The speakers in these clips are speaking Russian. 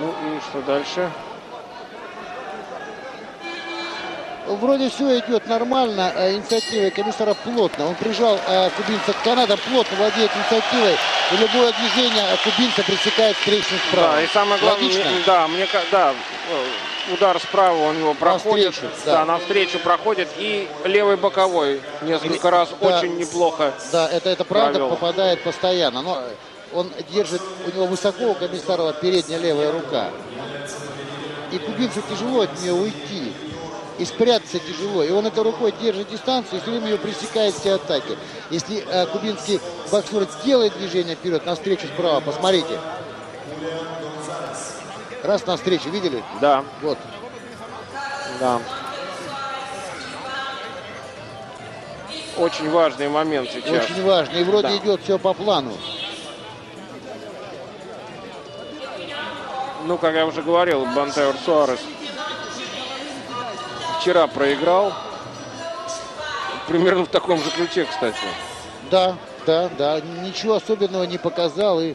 Ну и что дальше? Вроде все идет нормально, а инициатива комиссара плотно. Он прижал а, кубинца к канатам, плотно владеет инициативой. И любое движение кубинца пресекает встречный справа. Да, и самое главное, Логично? мне- да, мне да, э, удар справа у него проходит, Навстречу, да. да. навстречу проходит и левый боковой несколько раз да. очень неплохо. Да, это, это правда Провел. попадает постоянно. Но он держит, у него высоко у Комиссарова передняя левая рука. И кубинцу тяжело от нее уйти. И спрятаться тяжело. И он этой рукой держит дистанцию и все время ее пресекает все атаки. Если э, кубинский боксер делает движение вперед, навстречу справа, посмотрите. Раз навстречу, видели? Да, Вот. да. Очень важный момент сейчас. Очень важно. И вроде Да. идет все по плану. Ну, как я уже говорил, Бантеор Суарес вчера проиграл. Примерно в таком же ключе, кстати. Да, да, да. Ничего особенного не показал. И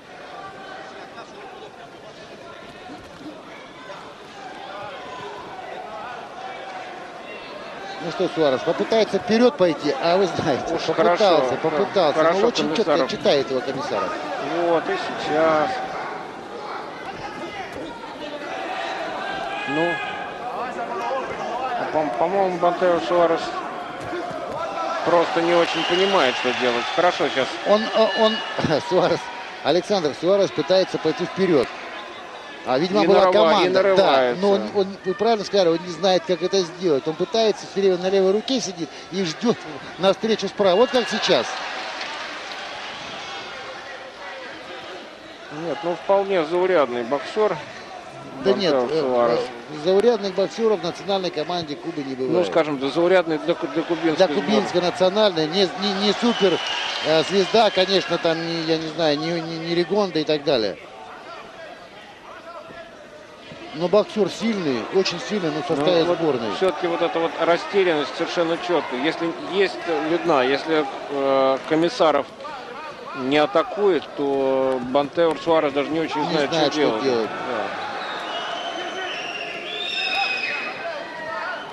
Ну что, Суарес, попытается вперед пойти, а вы знаете, Уж попытался, хорошо, попытался. хорошо но очень четко читает его комиссаров. Вот, и сейчас. Ну, а по- по-моему, Бантео Суарес просто не очень понимает, что делать. Хорошо сейчас. Он, он, Суарес, Александр Суарес пытается пойти вперед. А, видимо, И была и команда. Да, но он, он- вы правильно сказали, он не знает, как это сделать. Он пытается все время на левой руке сидит и ждет навстречу справа. Вот как сейчас. Нет, ну вполне заурядный боксер. Да нет, э, Суарес. э, заурядных боксеров в национальной команде Кубы не бывает. Ну, скажем, да, заурядный для, для кубинской Для кубинской национальной не, не, не супер э, звезда, конечно, там, не, я не знаю, не, не, не Ригонда и так далее. Но боксер сильный, очень сильный, но в составе сборной. все-таки вот эта вот растерянность совершенно четкая. Если есть видна, если э, комиссаров не атакует, то Бантеор Суарес даже не очень Не знает, знает, что, что делать. делать. Да.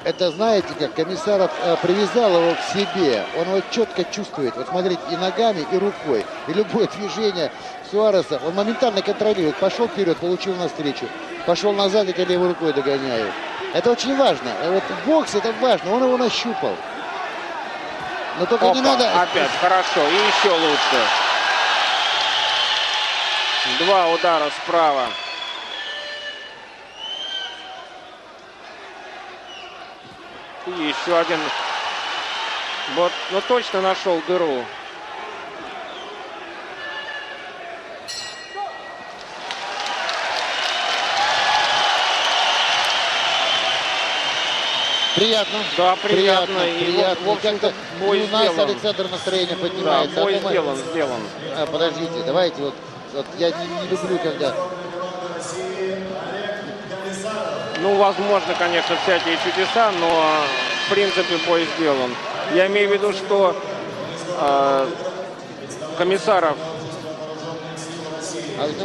Это, знаете, как комиссаров э, привязал его к себе. Он его четко чувствует. Вот смотрите, и ногами, и рукой. И любое движение Суареса, он моментально контролирует. Пошел вперед, получил навстречу. Пошел назад, и левой рукой догоняю. Это очень важно. Э, Вот в боксе это важно. Он его нащупал. Но только не Опа, надо... Опять хорошо. И еще лучше. Два удара справа. И еще один. Вот, ну точно нашел дыру. Приятно. Да, приятно. И, приятно. в общем-то, бой у нас, сделан. Александр, настроение Да, поднимается. бой А мы- сделан, сделан. А, подождите, давайте вот, вот я не, не люблю, когда Ну, возможно, конечно, всякие чудеса, но в принципе бой сделан. Я имею в виду, что э, комиссаров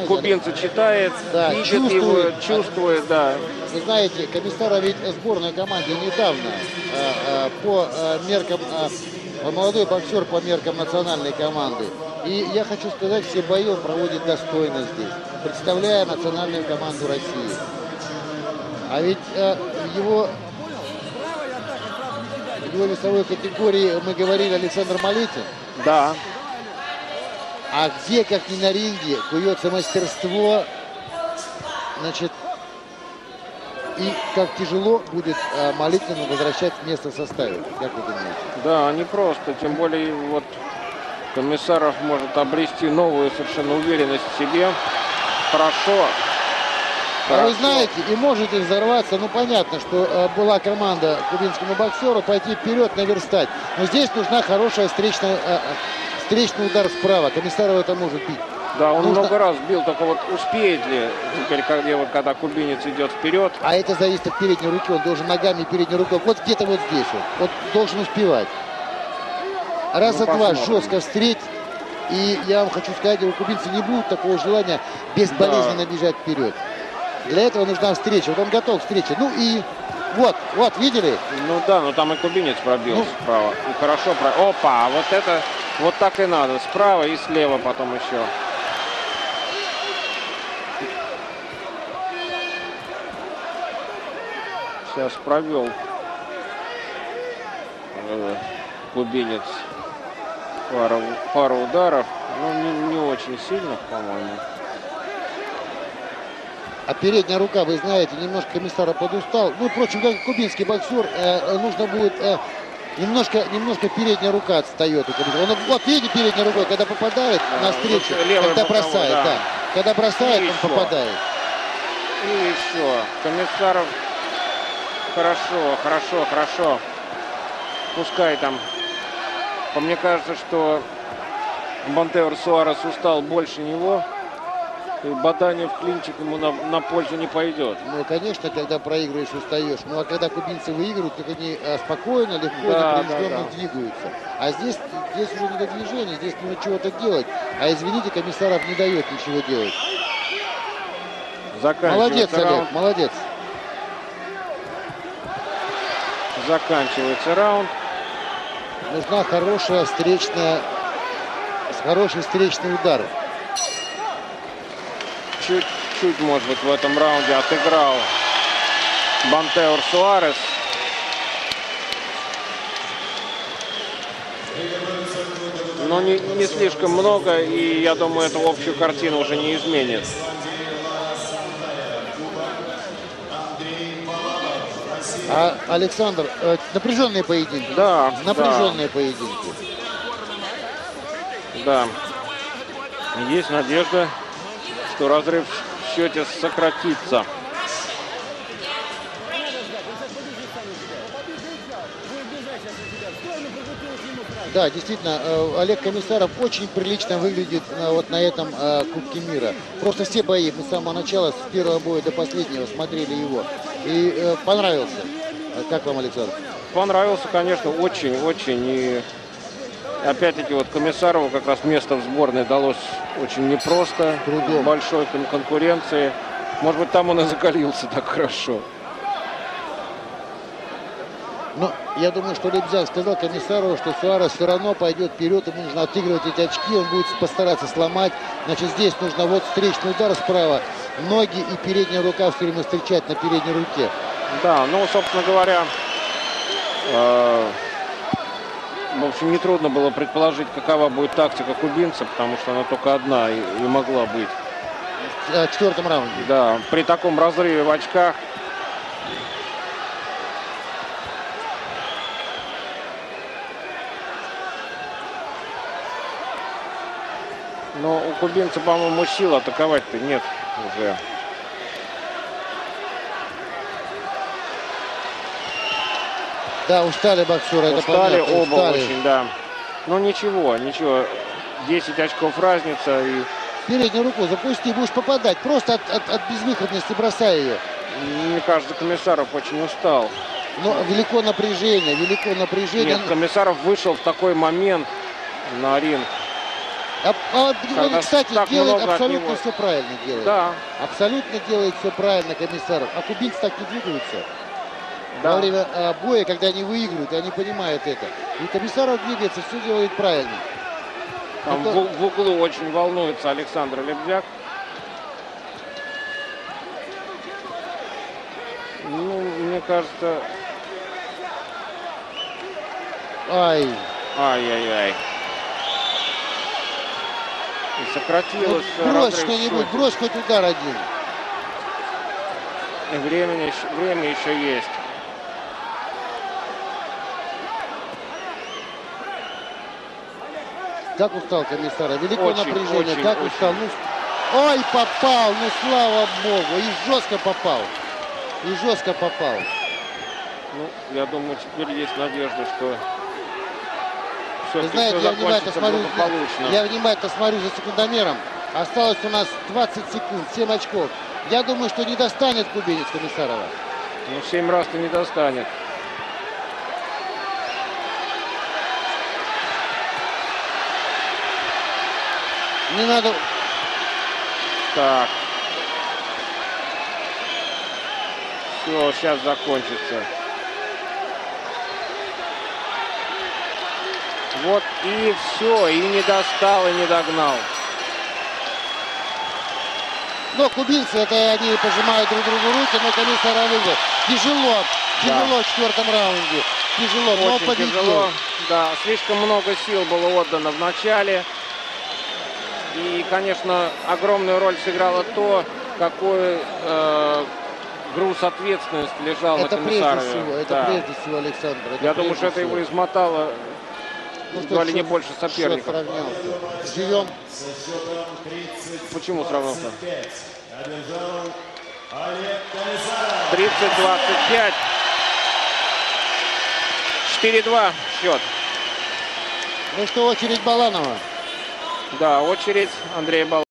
кубинца читает, Да, видит чувствует. его, чувствует, да. Вы знаете, комиссара ведь сборной команде недавно э, э, по э, меркам, э, молодой боксер по меркам национальной команды. И я хочу сказать, все бои он проводит достойно здесь, представляя национальную команду России. А ведь э, его, в его весовой категории мы говорили Александр Малетин. Да, А где, как ни на ринге, куется мастерство, значит, и как тяжело будет э, Молитвину возвращать место в составе, как вы думаете? да, не просто. Тем более вот комиссаров может обрести новую совершенно уверенность в себе. Хорошо. А вы Хорошо. знаете, и можете взорваться, ну понятно, что э, была команда кубинскому боксеру пойти вперед, наверстать. Но здесь нужна хорошая встречная, э, э, встречный удар справа. Комиссаров это может бить. Да, он Нужно- много раз бил, только вот успеет ли когда, вот, когда кубинец идет вперед. А это зависит от передней руки. Он должен ногами передней рукой. Вот где-то вот здесь вот. Вот должен успевать. Раза Ну, два посмотрим. жестко встреть. И я вам хочу сказать, у кубинца не будет такого желания безболезненно бежать вперед. Для этого нужна встреча. Вот он готов к встрече. Ну и вот, вот, видели? Ну да, но там и кубинец пробился Ну. справа. И хорошо про... Опа, а вот это вот так и надо. Справа и слева потом еще. Сейчас провел э, кубинец пару, пару ударов. Ну, не, не очень сильно, по-моему. А передняя рука, вы знаете, немножко комиссара подустал. Ну, впрочем, как кубинский боксер, э, нужно будет э, немножко, немножко передняя рука отстает. у. Он, вот видите, передняя рукой, когда попадает Да, на встречу, когда бросает, да. да. Когда бросает, И он еще. попадает. И еще. Комиссаров хорошо, хорошо, хорошо. Пускай там. По мне кажется, что Бантеор Суарес устал больше него. И бодание в клинчик ему на, на пользу не пойдет. Ну, конечно, когда проигрываешь, устаешь. Ну, а когда кубинцы выигрывают, так они э, спокойно, легко, Да, непринужденно да, да. двигаются. А здесь, здесь уже не до движения, здесь нужно чего-то делать. А извините, комиссаров не дает ничего делать. Молодец, раунд. Олег, молодец. Заканчивается раунд. Нужна хорошая встречная, хороший встречный удар. Чуть-чуть, может быть, в этом раунде отыграл Бантеор Суарес. Но не, не слишком много, и я думаю, эту общую картину уже не изменит. А Александр, э, напряженные поединки. Да, Напряженные поединки. Да. Есть надежда, что разрыв в счете сократится. Да, действительно, э, Олег Комиссаров очень прилично выглядит э, вот на этом э, Кубке мира. Просто все бои, мы с самого начала, с первого боя до последнего смотрели его. И понравился. Как вам, Александр? Понравился, конечно, очень-очень. И опять-таки вот Комиссарову как раз место в сборной далось очень непросто. Трудом. Большой кон- конкуренции. Может быть, там он и закалился так хорошо. Но я думаю, что Лебзяк сказал Комиссарову, что Суарес все равно пойдет вперед, ему нужно отыгрывать эти очки, он будет постараться сломать. Значит, здесь нужно вот встречный удар справа, ноги и передняя рука все время встречать на передней руке. Да, ну, собственно говоря, э, в общем, нетрудно было предположить, какова будет тактика кубинца, потому что она только одна и, и могла быть. В э, четвертом раунде. Да, при таком разрыве в очках Но у кубинца, по-моему, сил атаковать-то нет уже. Да, устали боксеры, это Устали понятно, оба устали. очень, да. Ну ничего, ничего. 10 очков разница. И Переднюю руку запусти, будешь попадать. Просто от, от- от безвыходности бросай ее. мне кажется, Комиссаров очень устал. Но велико напряжение, велико напряжение. Нет, Комиссаров вышел в такой момент на ринг. А- а он, кстати, делает абсолютно все правильно делает. Да, Абсолютно делает все правильно комиссаров. А кубинцы так не двигаются. Да. Во время а, боя, когда они выигрывают, они понимают это. И комиссаров двигается, все делает правильно. Там Ну, в, в углу очень волнуется Александр Лебзяк. Ну, мне кажется, Ай, ай-яй-яй. И ну, сократилось брось разрыв что-нибудь, счета. брось хоть удар один. И Время, еще- время еще есть. Как устал комиссара? Велико Очень, напряжение, очень, как очень. устал. Ну, ой, попал, ну слава богу. И жестко попал. И жестко попал. Ну, я думаю, теперь есть надежда, что Вы все-таки знаете, все я внимательно, смотрю, я внимательно смотрю за секундомером. Осталось у нас 20 секунд, 7 очков. Я думаю, что не достанет кубинец Комиссарова. Ну, семь раз ты не достанет. Не надо... Так. все сейчас закончится. Вот и все, и не достал, и не догнал. Но кубинцы, это они пожимают друг другу руки, но комиссара выиграл. Тяжело, тяжело в четвертом раунде. Тяжело, но Очень победил. тяжело. Да, слишком много сил было отдано в начале. И, конечно, огромную роль сыграло то, какой э, груз ответственности лежал Это на прежде Комиссарове. всего, это Да. прежде всего, Александр. это Я думаю, что это его измотало Ну, едва ли не больше соперников. сравнялся. Живем. Почему сравнился? 30-25. 4-2 счет. Ну что, очередь Баланова. Да, очередь Андрея Бал.